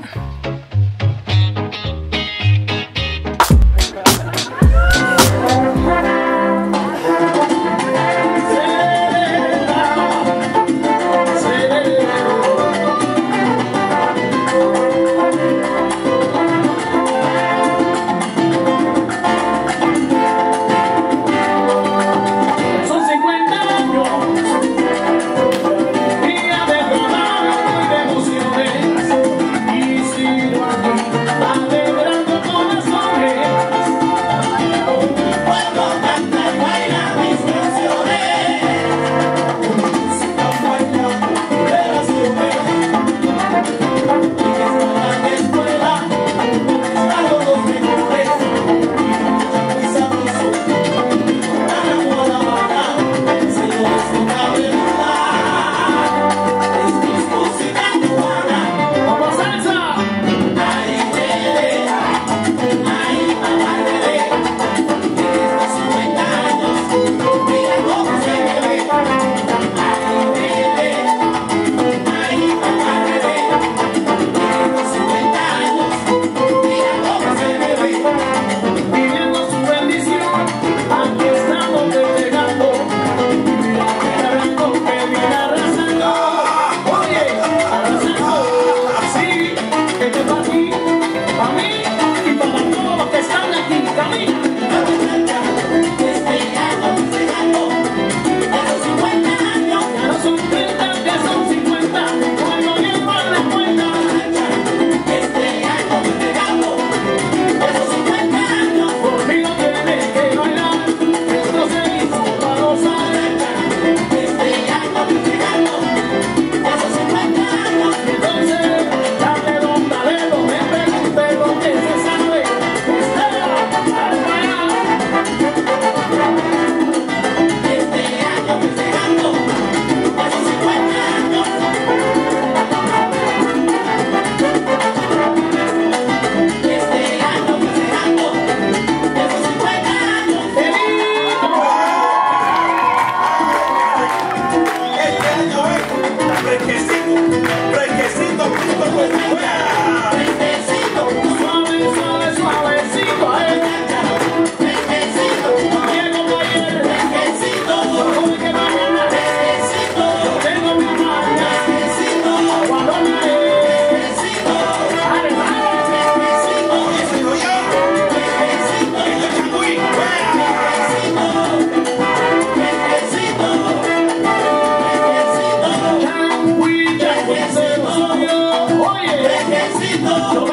Yeah. Oye,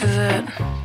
to that.